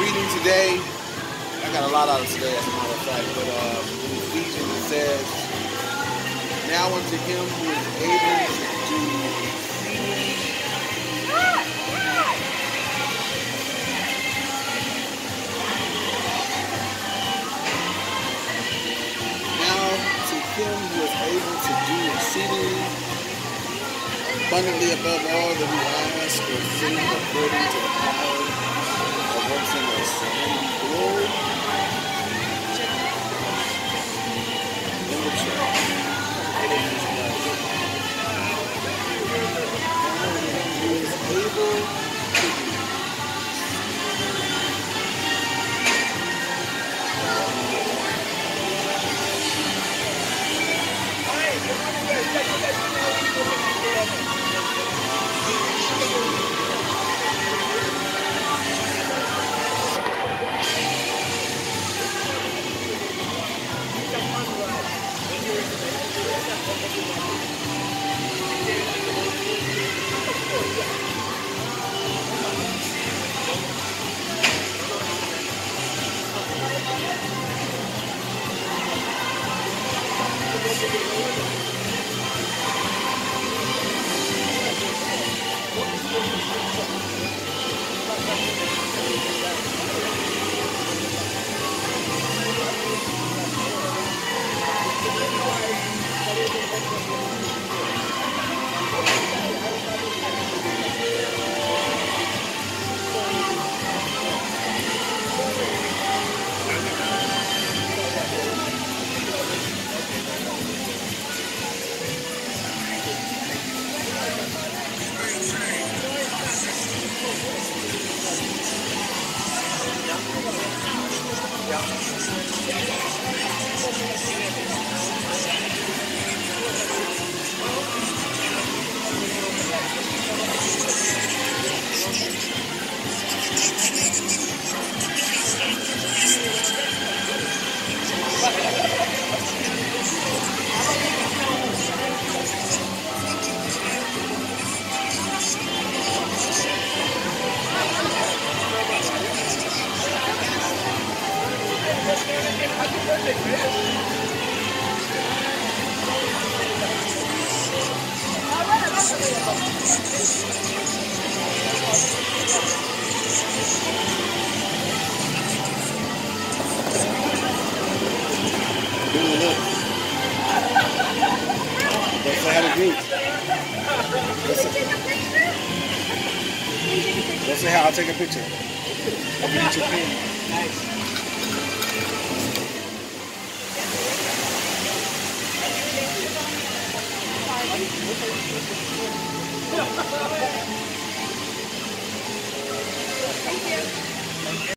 reading today, I got a lot out of today, as a matter of fact, but uh, in Ephesians it says, Now unto him who is able to do to him who is able to do exceedingly abundantly above all that we ask or think according to 家。Thank you. A to. Let's say, let's say hi. I'll take a picture. I'll be your pin. Thank you.